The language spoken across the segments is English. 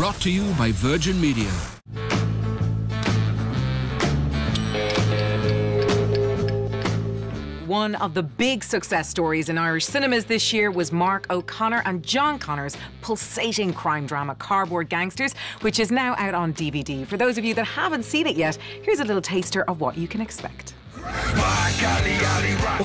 Brought to you by Virgin Media. One of the big success stories in Irish cinemas this year was Mark O'Connor and John Connors' pulsating crime drama Cardboard Gangsters, which is now out on DVD. For those of you that haven't seen it yet, here's a little taster of what you can expect. Look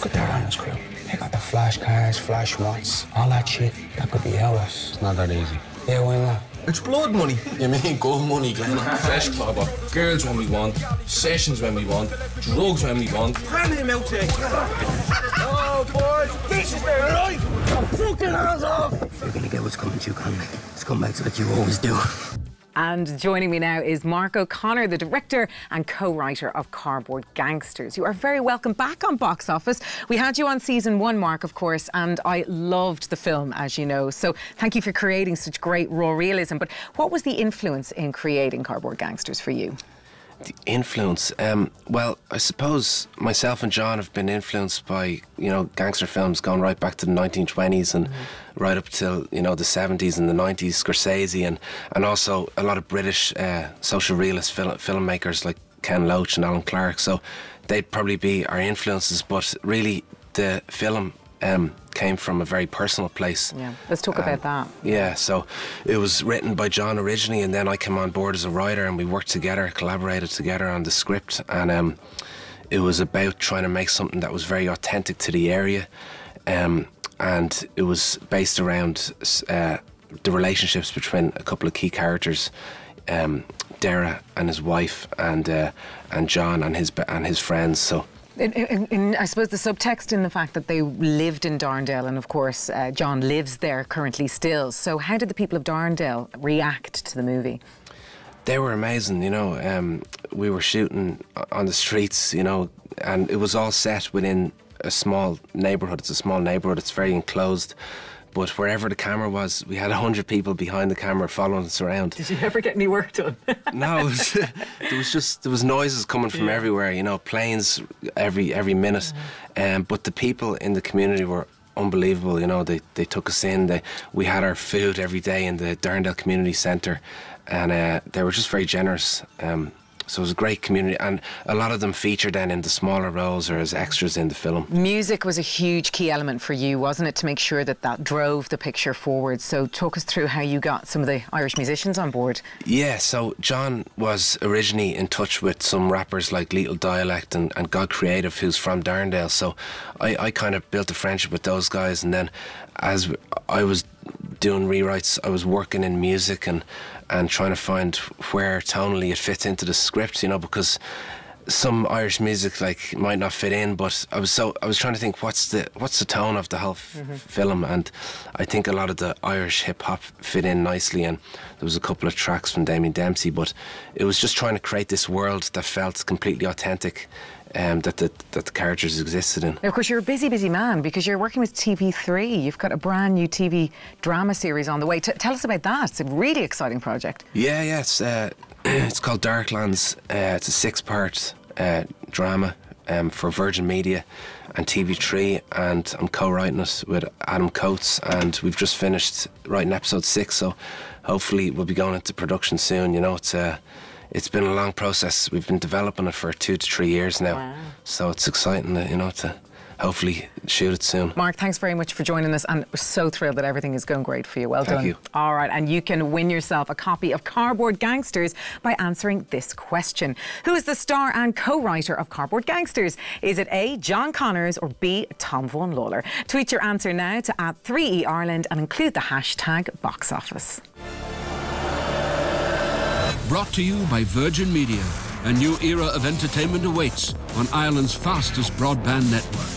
at that on this crew. They got the flash cars, flash mods, all that shit. That could be ours. It's not that easy. Yeah, why not? It's blood money. You mean gold money, Glenn? Fresh clobber. Girls when we want. Sessions when we want. Drugs when we want. Hand him out there. oh, boys. This is their life. Fucking hands off. You're gonna get what's coming to you, Conley. Scumbags like you always do. And joining me now is Mark O'Connor, the director and co-writer of Cardboard Gangsters. You are very welcome back on Box Office. We had you on season one, Mark, of course, and I loved the film, as you know. So thank you for creating such great raw realism. But what was the influence in creating Cardboard Gangsters for you? The influence, um, well, I suppose myself and John have been influenced by you know gangster films going right back to the 1920s and mm-hmm. right up till you know the 70s and the 90s, Scorsese and and also a lot of British uh, social realist fil- filmmakers like Ken Loach and Alan Clarke. So they'd probably be our influences, but really the film um, came from a very personal place. Yeah, let's talk about that. Yeah, so it was written by John originally, and then I came on board as a writer, and we worked together, collaborated together on the script, and um, it was about trying to make something that was very authentic to the area, um, and it was based around uh, the relationships between a couple of key characters. Um, Dara and his wife, and uh, and John and his and his friends. So in, in, in, I suppose the subtext in the fact that they lived in Darndale, and of course, uh, John lives there currently still. So, how did the people of Darndale react to the movie? They were amazing, you know. Um, we were shooting on the streets, you know, and it was all set within a small neighbourhood. It's a small neighbourhood, it's very enclosed. But wherever the camera was, we had a hundred people behind the camera following us around. Did you ever get any work done? no, was, there was just there was noises coming from yeah. everywhere. You know, planes every every minute. Mm-hmm. Um, but the people in the community were unbelievable. You know, they, they took us in. They, we had our food every day in the Darndale Community Centre, and uh, they were just very generous. Um, so it was a great community, and a lot of them featured then in the smaller roles or as extras in the film. Music was a huge key element for you, wasn't it, to make sure that that drove the picture forward? So talk us through how you got some of the Irish musicians on board. Yeah, so John was originally in touch with some rappers like Lethal Dialect and, and God Creative, who's from Darndale. So I, I kind of built a friendship with those guys, and then as I was doing rewrites, I was working in music and and trying to find where tonally it fits into the script, you know, because some Irish music like might not fit in, but I was so I was trying to think what's the what's the tone of the whole f- mm-hmm. film, and I think a lot of the Irish hip hop fit in nicely, and there was a couple of tracks from Damien Dempsey, but it was just trying to create this world that felt completely authentic um, that, the, that the characters existed in. Now, of course, you're a busy, busy man because you're working with TV3. You've got a brand new TV drama series on the way. T- tell us about that. It's a really exciting project. Yeah, yeah. It's, uh, it's called Darklands. Uh, it's a six part uh, drama um, for Virgin Media and TV3, and I'm co writing it with Adam Coates, and we've just finished writing episode six, so hopefully we'll be going into production soon. You know, it's uh, it's been a long process. We've been developing it for two to three years now. Wow. So it's exciting, you know, to hopefully shoot it soon. Mark, thanks very much for joining us and we're so thrilled that everything is going great for you. Well done. Thank done. You. All right, and you can win yourself a copy of Cardboard Gangsters by answering this question. Who is the star and co-writer of Cardboard Gangsters? Is it A, John Connors or B, Tom Vaughan Lawlor? Tweet your answer now to at 3E Ireland and include the hashtag box office. Brought to you by Virgin Media. A new era of entertainment awaits on Ireland's fastest broadband network.